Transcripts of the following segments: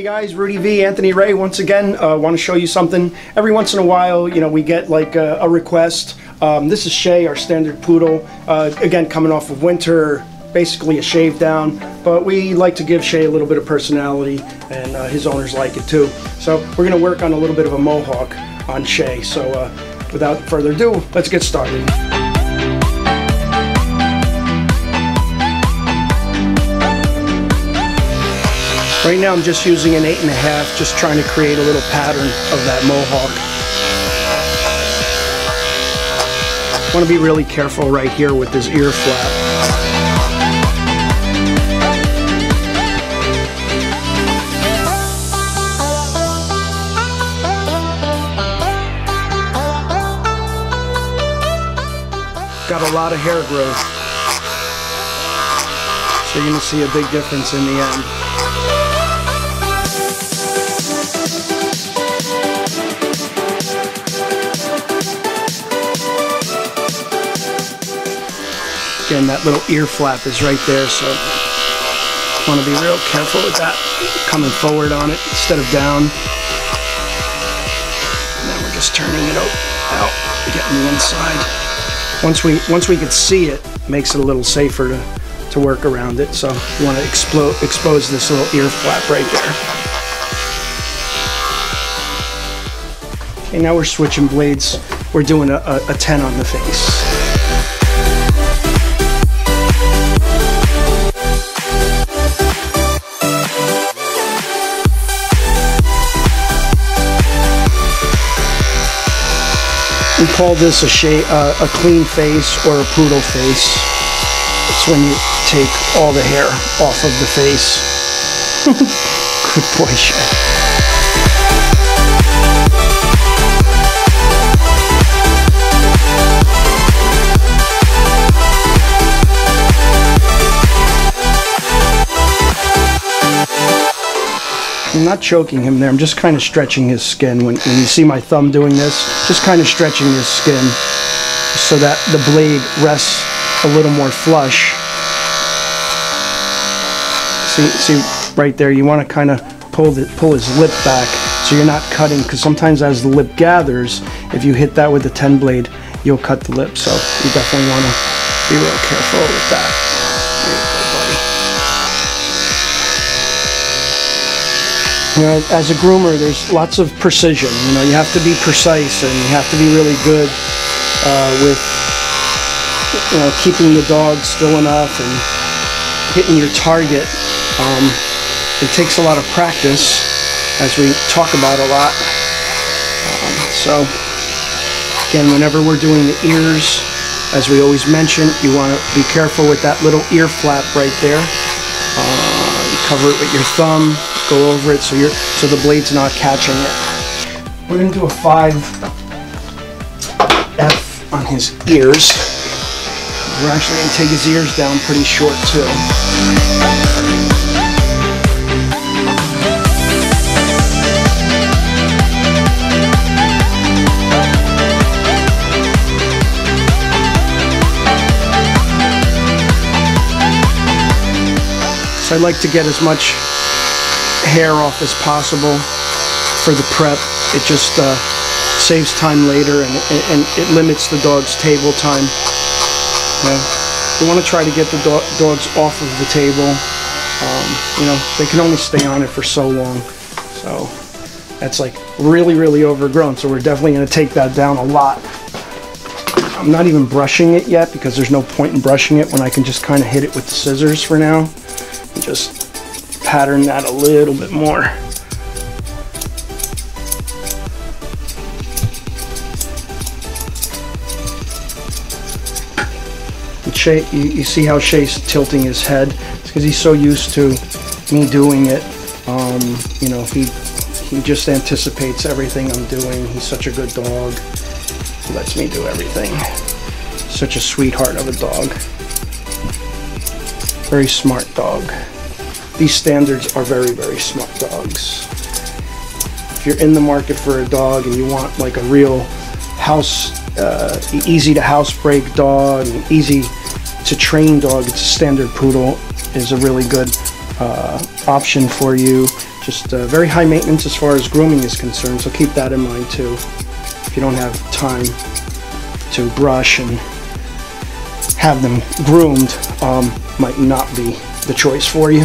Hey guys, Rudy V, Anthony Rey, once again, uh, want to show you something. Every once in a while, you know, we get like a, a request. Um, this is Shea, our standard poodle. Uh, again, coming off of winter, basically a shave down, but we like to give Shea a little bit of personality, and uh, his owners like it too. So we're going to work on a little bit of a mohawk on Shea. So uh, without further ado, let's get started. Right now I'm just using an eight and a half, just trying to create a little pattern of that mohawk. I want to be really careful right here with this ear flap. Got a lot of hair growth. So you're going to see a big difference in the end. Again, that little ear flap is right there, so want to be real careful with that. Coming forward on it instead of down. And then we're just turning it out, out getting the inside. Once we once we can see it, makes it a little safer to, to work around it. So you want to explode, expose this little ear flap right there. Okay, now we're switching blades. We're doing a, a, a 10 on the face. Call this a, uh, a clean face or a poodle face. It's when you take all the hair off of the face. Good boy, Shea. Not choking him there. I'm just kind of stretching his skin. When, when you see my thumb doing this, just kind of stretching his skin so that the blade rests a little more flush. See, see right there, you want to kind of pull, the, pull his lip back so you're not cutting because sometimes as the lip gathers, if you hit that with the 10 blade, you'll cut the lip. So you definitely want to be real careful with that. You know, as a groomer, there's lots of precision. You know, you have to be precise and you have to be really good uh, with, you know, keeping the dog still enough and hitting your target. Um, it takes a lot of practice, as we talk about a lot. Um, so, again, whenever we're doing the ears, as we always mention, you want to be careful with that little ear flap right there. Uh, cover it with your thumb go over it so you're so the blade's not catching it. We're gonna do a five F on his ears. We're actually gonna take his ears down pretty short too. So I like to get as much hair off as possible for the prep. It just uh, saves time later and, and, it limits the dog's table time. You, you want to try to get the do dogs off of the table. Um, you know, they can only stay on it for so long. So that's like really, really overgrown. So we're definitely going to take that down a lot. I'm not even brushing it yet because there's no point in brushing it when I can just kind of hit it with the scissors for now. Just pattern that a little bit more. Shea, you, you see how Shea's tilting his head? It's because he's so used to me doing it. Um, you know, he he just anticipates everything I'm doing. He's such a good dog. He lets me do everything. Such a sweetheart of a dog. Very smart dog. These standards are very, very smart dogs. If you're in the market for a dog and you want like a real house, uh, easy to housebreak dog, and easy to train dog, it's a standard poodle is a really good uh, option for you. just uh, very high maintenance as far as grooming is concerned, so keep that in mind too. If you don't have time to brush and have them groomed, um, might not be the choice for you.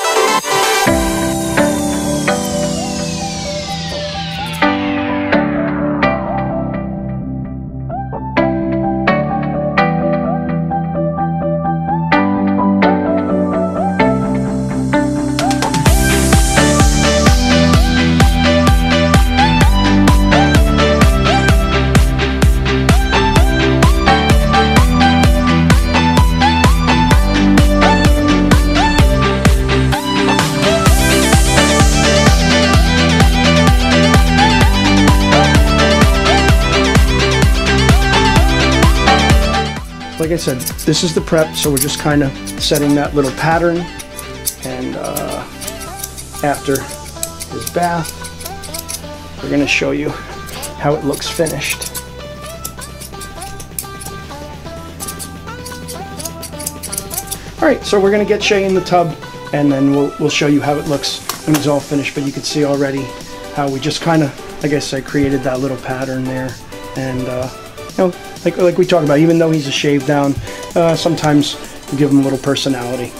like I said, this is the prep, so we're just kind of setting that little pattern. And uh, after his bath, we're going to show you how it looks finished. All right, so we're going to get Shea in the tub, and then we'll, we'll show you how it looks when he's all finished. But you can see already how we just kind of, like I said, created that little pattern there. And, uh, know, like, like we talked about, even though he's a shave down, uh, sometimes give him a little personality.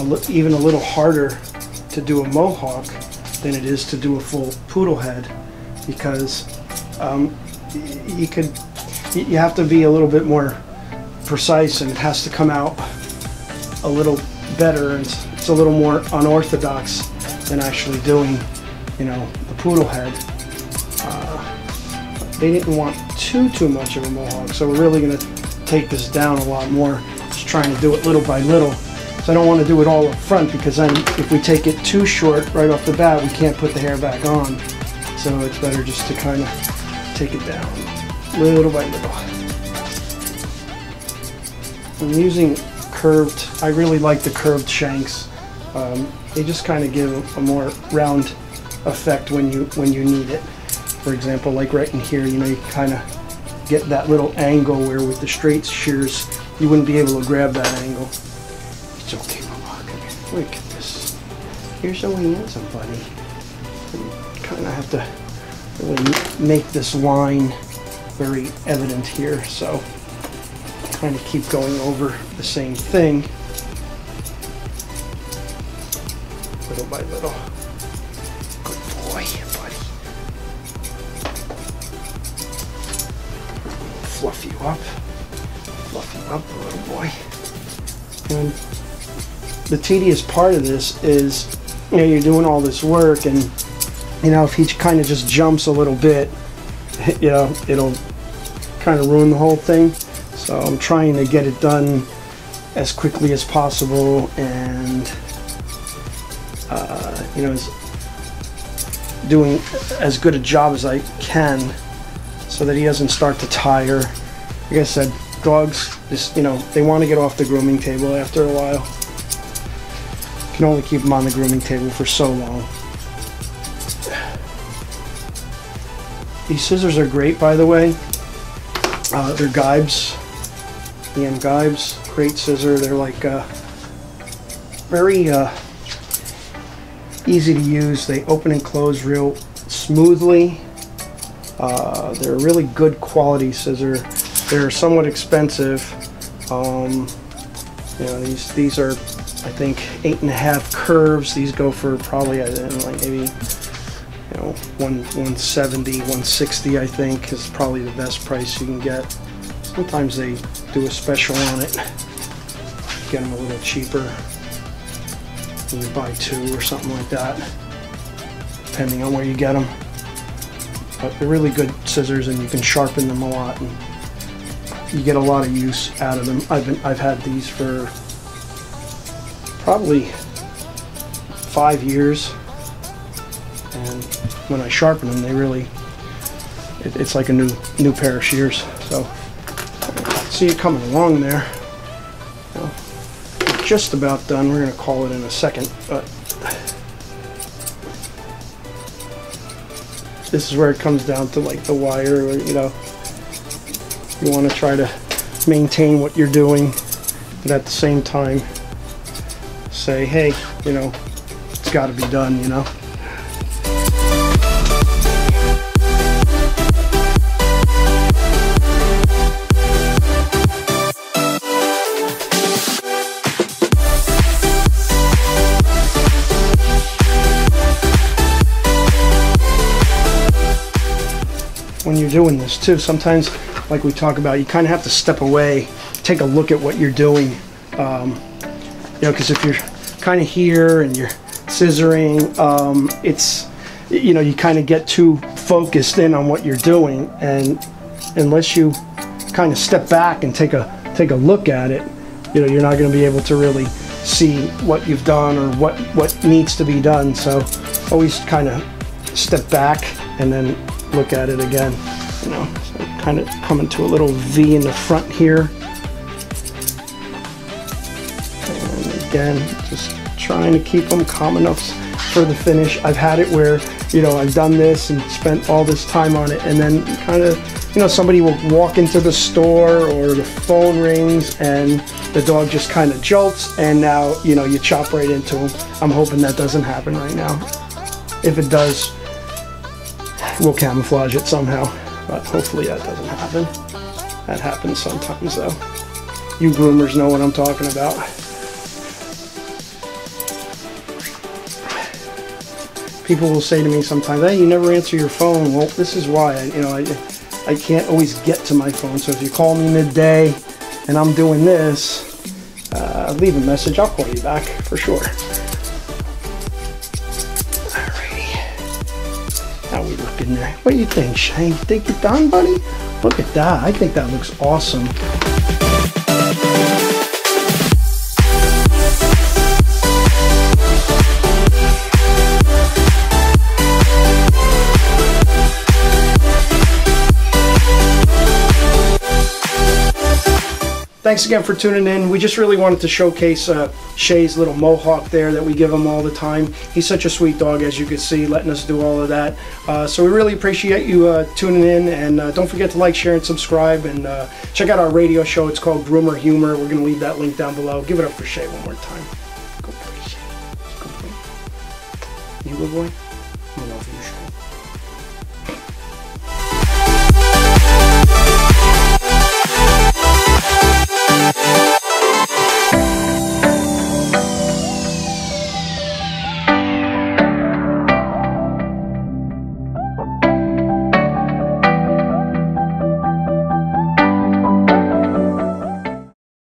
A even a little harder to do a mohawk than it is to do a full poodle head because um, you could you have to be a little bit more precise and it has to come out a little better and it's, it's a little more unorthodox than actually doing you know the poodle head. Uh, they didn't want too too much of a mohawk so we're really going to take this down a lot more just trying to do it little by little so I don't want to do it all up front because then if we take it too short right off the bat we can't put the hair back on. So it's better just to kind of take it down. Little by little. I'm using curved I really like the curved shanks. Um, they just kind of give a more round effect when you when you need it. For example like right in here you know you kind of get that little angle where with the straight shears you wouldn't be able to grab that angle. Come. Look at this. You're so handsome, buddy. Kind of have to really make this line very evident here. So kind of keep going over the same thing little by little. Good boy, buddy. fluff you up. Fluff you up, little boy. And the tedious part of this is, you know, you're doing all this work and, you know, if he kind of just jumps a little bit, you know, it'll kind of ruin the whole thing. So I'm trying to get it done as quickly as possible and, uh, you know, doing as good a job as I can so that he doesn't start to tire. Like I said, dogs, just you know, they want to get off the grooming table after a while. Can only keep them on the grooming table for so long. These scissors are great, by the way. Uh, they're Geibs, EM Geibs, great scissor. They're like uh, very uh, easy to use. They open and close real smoothly. Uh, they're a really good quality scissor. They're somewhat expensive, um, You know, these these are, I think, eight and a half curves. These go for probably I don't know, like maybe, you know, one 170, 160. I think is probably the best price you can get. Sometimes they do a special on it, get them a little cheaper. You buy two or something like that, depending on where you get them. But they're really good scissors, and you can sharpen them a lot. And, you get a lot of use out of them. I've been I've had these for probably five years, and when I sharpen them, they really it, it's like a new new pair of shears. So see it coming along there. Well, just about done. We're gonna call it in a second, but. This is where it comes down to like the wire, you know, you want to try to maintain what you're doing, but at the same time, say, hey, you know, it's got to be done, you know. when you're doing this too, sometimes like we talk about, you kind of have to step away, take a look at what you're doing. Um, you know, because if you're kind of here and you're scissoring, um, it's, you know, you kind of get too focused in on what you're doing. And unless you kind of step back and take a, take a look at it, you know, you're not going to be able to really see what you've done or what, what needs to be done. So always kind of step back and then look at it again, you know kind of coming to a little V in the front here. Again, just trying to keep them calm enough for the finish. I've had it where, you know, I've done this and spent all this time on it and then kind of, you know, somebody will walk into the store or the phone rings and the dog just kind of jolts and now, you know, you chop right into him. I'm hoping that doesn't happen right now. If it does, we'll camouflage it somehow but hopefully that doesn't happen. That happens sometimes though. You groomers know what I'm talking about. People will say to me sometimes, hey, you never answer your phone. Well, this is why, I, you know, I, I can't always get to my phone. So if you call me midday and I'm doing this, uh, leave a message. I'll call you back for sure. How we looking there? What do you think, Shane? Think you're done, buddy? Look at that. I think that looks awesome. Thanks again for tuning in. We just really wanted to showcase uh, Shea's little mohawk there that we give him all the time. He's such a sweet dog, as you can see, letting us do all of that. Uh, so we really appreciate you uh, tuning in, and uh, don't forget to like, share, and subscribe, and uh, check out our radio show. It's called Groomer Humor. We're going to leave that link down below. Give it up for Shea one more time. Go boy, Shea. You good boy?